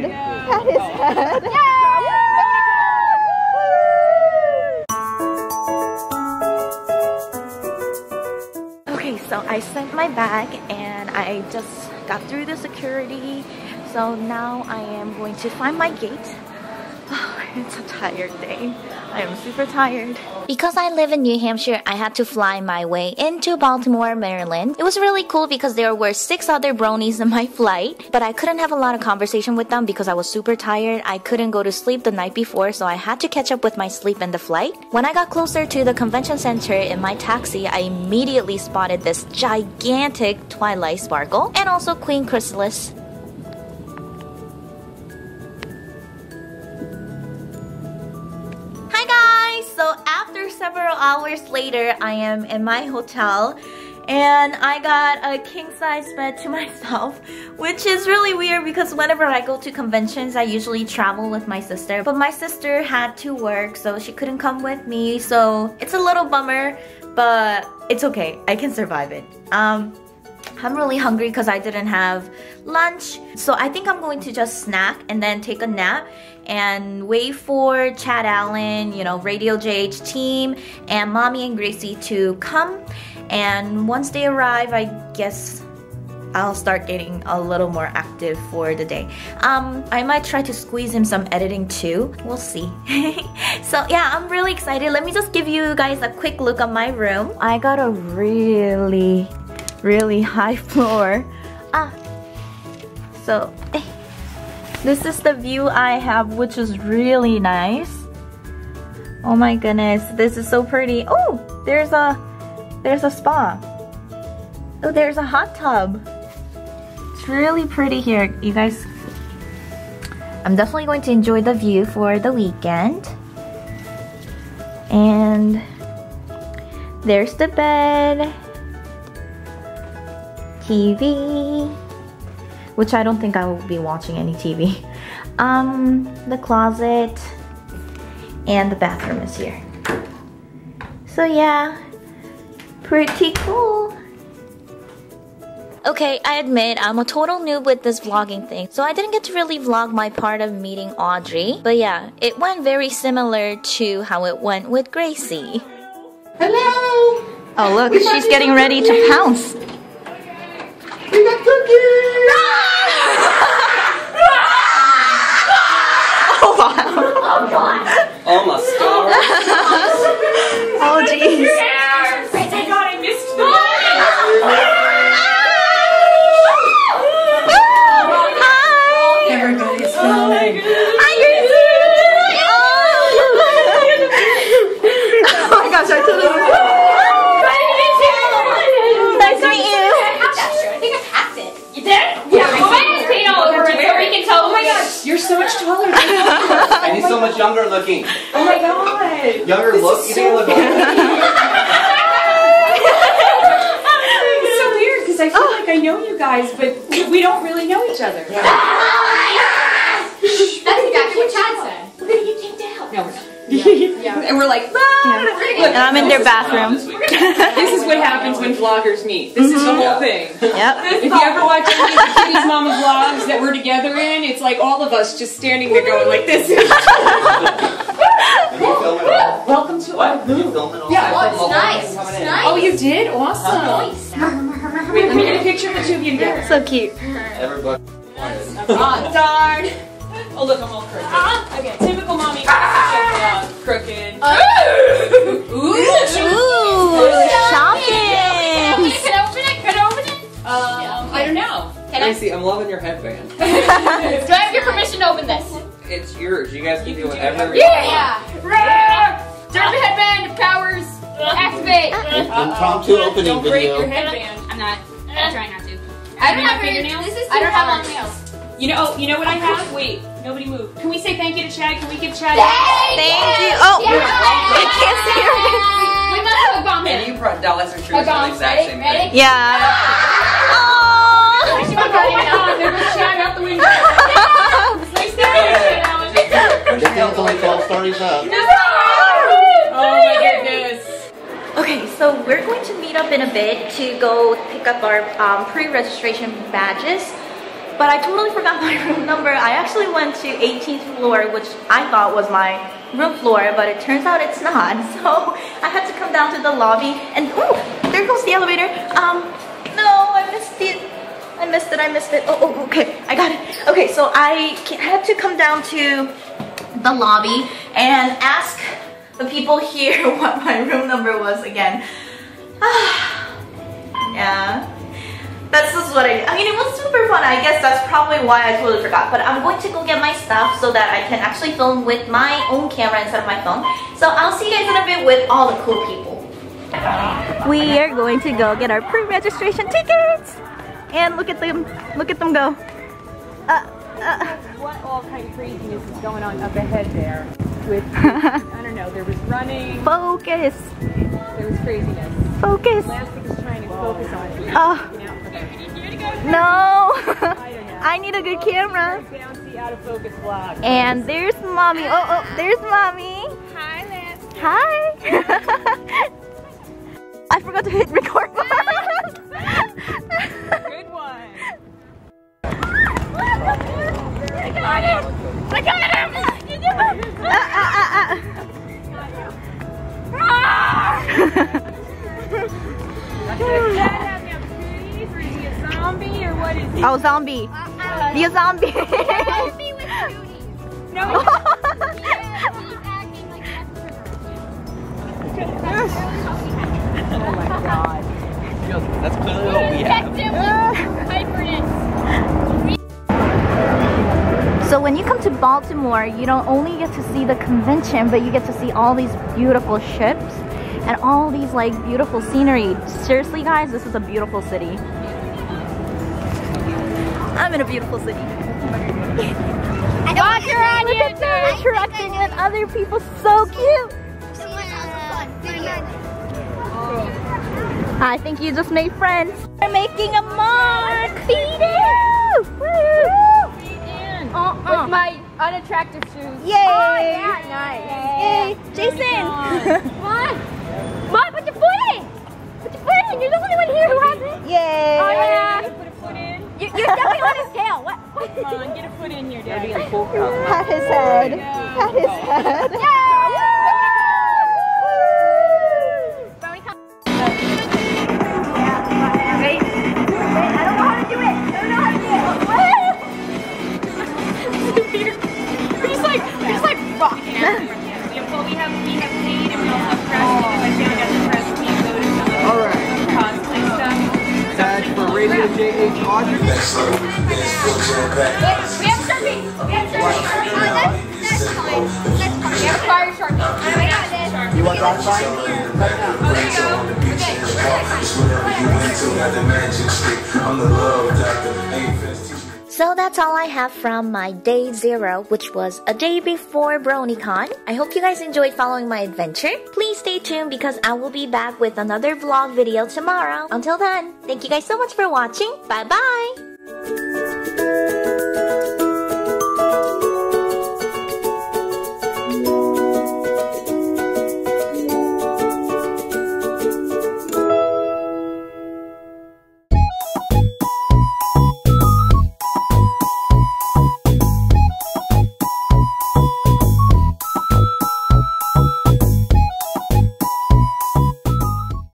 head. Pat his head. Okay, so I sent my bag and I just got through the security. So now I am going to find my gate. it's a tired day. I am super tired. Because I live in New Hampshire, I had to fly my way into Baltimore, Maryland. It was really cool because there were six other bronies in my flight, but I couldn't have a lot of conversation with them because I was super tired. I couldn't go to sleep the night before, so I had to catch up with my sleep in the flight. When I got closer to the convention center in my taxi, I immediately spotted this gigantic Twilight Sparkle and also Queen Chrysalis several hours later, I am in my hotel and I got a king size bed to myself which is really weird because whenever I go to conventions I usually travel with my sister. But my sister had to work so she couldn't come with me so it's a little bummer but it's okay. I can survive it. Um I'm really hungry because I didn't have lunch. So I think I'm going to just snack and then take a nap and wait for Chad Alan, you know, Radio JH team and Mommy and Gracie to come. And once they arrive, I guess I'll start getting a little more active for the day. Um, I might try to squeeze in some editing too. We'll see. so yeah, I'm really excited. Let me just give you guys a quick look at my room. I got a really really high floor. Ah, so eh, this is the view I have, which is really nice. Oh my goodness, this is so pretty. Oh, there's a there's a spa. Oh, there's a hot tub. It's really pretty here, you guys. I'm definitely going to enjoy the view for the weekend. And there's the bed. TV, which I don't think I will be watching any TV. Um, the closet, and the bathroom is here. So yeah, pretty cool. Okay, I admit I'm a total noob with this vlogging thing, so I didn't get to really vlog my part of meeting Audrey. But yeah, it went very similar to how it went with Gracie. Hello! Oh look, she's getting ready to pounce. We got cookies! oh wow. Oh god. Oh my stars. oh jeez. Younger looking. Oh my god. Younger this look? You so look older. it's so weird because I feel oh. like I know you guys, but we don't really know each other. Yeah. That's exactly what Chad said. We're gonna get kicked out. No, we're not. Yeah. yeah. And we're like, ah! yeah. Look, and I'm in their bathroom. this is what happens when vloggers meet. This mm -hmm. is the mm-hmm. whole thing. Yep. If you ever watch any of the KittiesMama vlogs that we're together in, it's like all of us just standing there going like this. Welcome to our room. Yeah, oh, it's nice. It's nice. Oh, you did? Awesome. Nice. Wait, let me get a picture of the two of you together. So cute. Everybody. Oh, darn. Oh, look, I'm all crooked. Ah, okay, typical mommy. Crooked. Uh, ooh, ooh, ooh, shopping. Can I open it? Can I open it? Um, yeah. I don't know. Can I? see, I'm loving your headband. do I have your permission to open this? It's yours. You guys can do whatever. Yeah. yeah. Derpy headband powers activate. Impromptu uh, opening don't video. break your headband. I'm not. I'm trying not to. I don't have fingernails. This is I don't have long nails. You know, oh, you know what I have? Wait, nobody move. Can we say thank you to Chad? Can we give Chad? Thank, thank you. Oh, yeah. I can't see your face. We must have a bomb. And you brought dollars and truth the exact ready? same ready? thing. Yeah. Oh. There goes Chad out the window. nice Just tell only 12 stories up. Oh my goodness. Okay, so we're going to meet up in a bit to go pick up our um, pre-registration badges but I totally forgot my room number. I actually went to 18th floor, which I thought was my room floor, but it turns out it's not. So I had to come down to the lobby and oh, there goes the elevator. Um, no, I missed it. I missed it, I missed it. Oh, oh, okay, I got it. Okay, so I had to come down to the lobby and ask the people here what my room number was again. yeah. That's just what I I mean, it was super fun. I guess that's probably why I totally forgot. But I'm going to go get my stuff so that I can actually film with my own camera instead of my phone. So I'll see you guys in a bit with all the cool people. We are going to go get our pre-registration tickets. And look at them, look at them go. Uh, uh. What all kind of craziness is going on up ahead there? With, I don't know, there was running. Focus. There was craziness. Focus. Lastic is trying to focus on it. Oh. You know? No. I need a good camera. Bouncy out of focus vlog. And there's mommy. Oh, oh, there's mommy. Hi, Liz. Hi. I forgot to hit record Zombie or what is he? Oh, zombie. Be a zombie. Zombie with booties. No, Yeah, he's acting like that's Oh my god. That's clearly what we have. So when you come to Baltimore, you don't only get to see the convention, but you get to see all these beautiful ships and all these like beautiful scenery. Seriously guys, this is a beautiful city. I'm in a beautiful city. Watch your on Look at them interacting with other people, so cute. I think you just made friends. We're making a mark. Feed it. Woo. With my unattractive shoes. Yay! Oh, yeah, nice. Yay! Jason! What? What? Put your foot in. Put your foot in. You're the only one here who has it. Yay! Oh, yeah. Put a foot in. You, you're definitely on his tail. What? Come on, get a foot in here, Daddy. Pat his head. Oh, Pat his head. Brownie, JH Audrey. We have Sharpie. We have Sharpie. Oh, that's, that's fine. That's fine. We have fire Sharpie. We got this. You want that sign? Oh, there you go. Okay. So that's all I have from my day zero, which was a day before BronyCon. I hope you guys enjoyed following my adventure. Please stay tuned because I will be back with another vlog video tomorrow. Until then, thank you guys so much for watching. Bye bye!